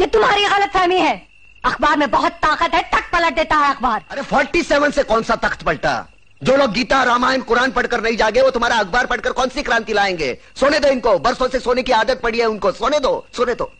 ये तुम्हारी गलत फहमी है। अखबार में बहुत ताकत है, तख्त पलट देता है अखबार। अरे फोर्टी सेवन से कौन सा तख्त पलटा? जो लोग गीता, रामायण, कुरान पढ़कर नहीं जागे, वो तुम्हारा अखबार पढ़कर कौन सी क्रांति लाएँगे? सोने दो इनको, बरसों से सोने की आदत पड़ी है उनको। सोने दो सोने दो।